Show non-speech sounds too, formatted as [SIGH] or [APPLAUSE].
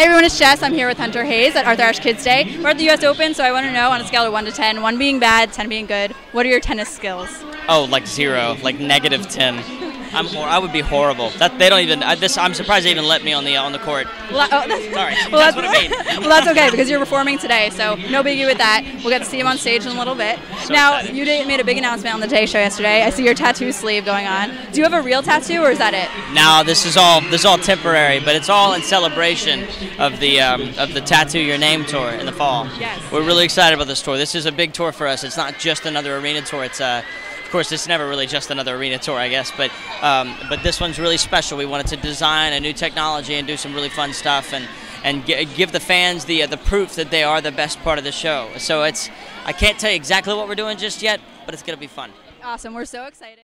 Hey everyone, it's Jess. I'm here with Hunter Hayes at Arthur Ashe Kids Day. We're at the U.S. Open, so I want to know on a scale of 1 to 10, 1 being bad, 10 being good, what are your tennis skills? Oh, like zero, like negative 10. I'm hor- I would be horrible. That they don't even. I, this I'm surprised they even let me on the on the court. Well, oh, that's, Sorry, [LAUGHS] well, that's what I mean. [LAUGHS] well, that's okay because you're performing today, so no biggie with that. We'll get to see him on stage in a little bit. So now, excited. you did, made a big announcement on the Today Show yesterday. I see your tattoo sleeve going on. Do you have a real tattoo, or is that it? Now this is all this is all temporary, but it's all in celebration of the um, of the Tattoo Your Name tour in the fall. Yes. We're really excited about this tour. This is a big tour for us. It's not just another arena tour. It's uh, of course, it's never really just another arena tour, I guess, but um, but this one's really special. We wanted to design a new technology and do some really fun stuff, and and gi- give the fans the uh, the proof that they are the best part of the show. So it's I can't tell you exactly what we're doing just yet, but it's gonna be fun. Awesome. We're so excited.